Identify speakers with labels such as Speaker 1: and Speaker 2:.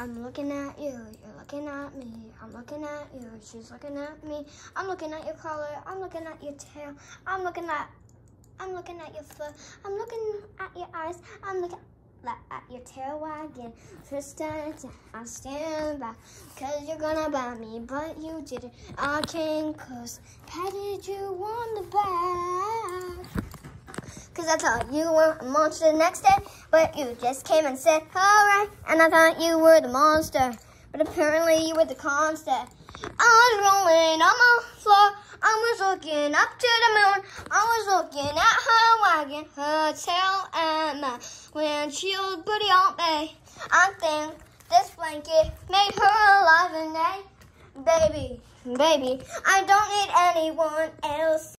Speaker 1: I'm looking at you, you're looking at me. I'm looking at you, she's looking at me. I'm looking at your collar, I'm looking at your tail. I'm looking at, I'm looking at your foot. I'm looking at your eyes. I'm looking at your tail wagging. First time I stand back, cause you're gonna buy me, but you didn't. I came close, patted you on the back. Cause I thought you were a monster the next day, but you just came and said, alright, and I thought you were the monster, but apparently you were the constant. I was rolling on the floor, I was looking up to the moon, I was looking at her wagon, her tail and my windshield booty all day. I think this blanket made her alive and day. Baby, baby, I don't need anyone else.